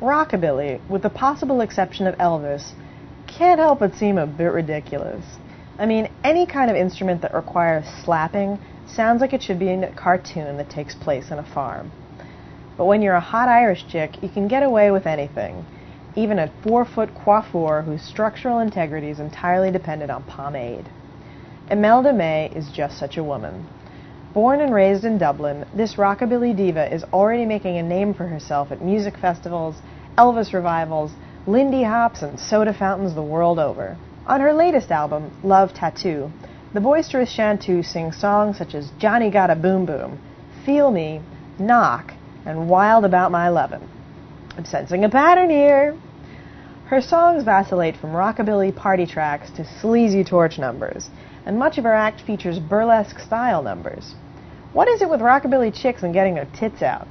Rockabilly, with the possible exception of Elvis, can't help but seem a bit ridiculous. I mean, any kind of instrument that requires slapping sounds like it should be in a cartoon that takes place on a farm. But when you're a hot Irish chick, you can get away with anything, even a four foot coiffure whose structural integrity is entirely dependent on pomade. Imelda May is just such a woman. Born and raised in Dublin, this rockabilly diva is already making a name for herself at music festivals, Elvis revivals, Lindy Hops, and soda fountains the world over. On her latest album, Love Tattoo, the boisterous Chanteuse sings songs such as Johnny Got a Boom Boom, Feel Me, Knock, and Wild About My Lovin'. I'm sensing a pattern here. Her songs vacillate from rockabilly party tracks to sleazy torch numbers, and much of her act features burlesque style numbers. What is it with rockabilly chicks and getting their tits out?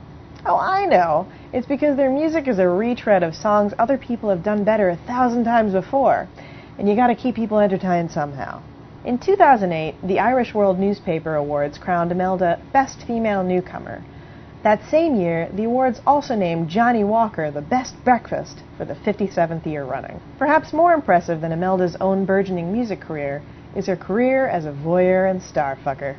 Oh, I know. It's because their music is a retread of songs other people have done better a thousand times before, and you gotta keep people entertained somehow. In 2008, the Irish World Newspaper Awards crowned Imelda Best Female Newcomer, that same year, the awards also named Johnnie Walker the Best Breakfast for the 57th year running. Perhaps more impressive than Imelda's own burgeoning music career is her career as a voyeur and starfucker.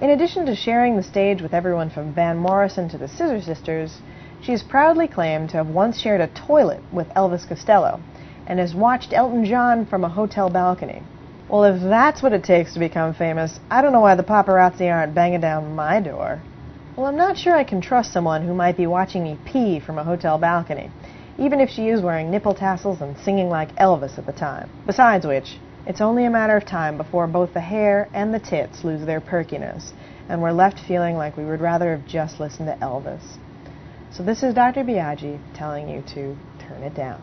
In addition to sharing the stage with everyone from Van Morrison to the Scissor Sisters, she has proudly claimed to have once shared a toilet with Elvis Costello and has watched Elton John from a hotel balcony. Well, if that's what it takes to become famous, I don't know why the paparazzi aren't banging down my door. Well, I'm not sure I can trust someone who might be watching me pee from a hotel balcony, even if she is wearing nipple tassels and singing like Elvis at the time. Besides which, it's only a matter of time before both the hair and the tits lose their perkiness, and we're left feeling like we would rather have just listened to Elvis. So this is Dr. Biaggi telling you to turn it down.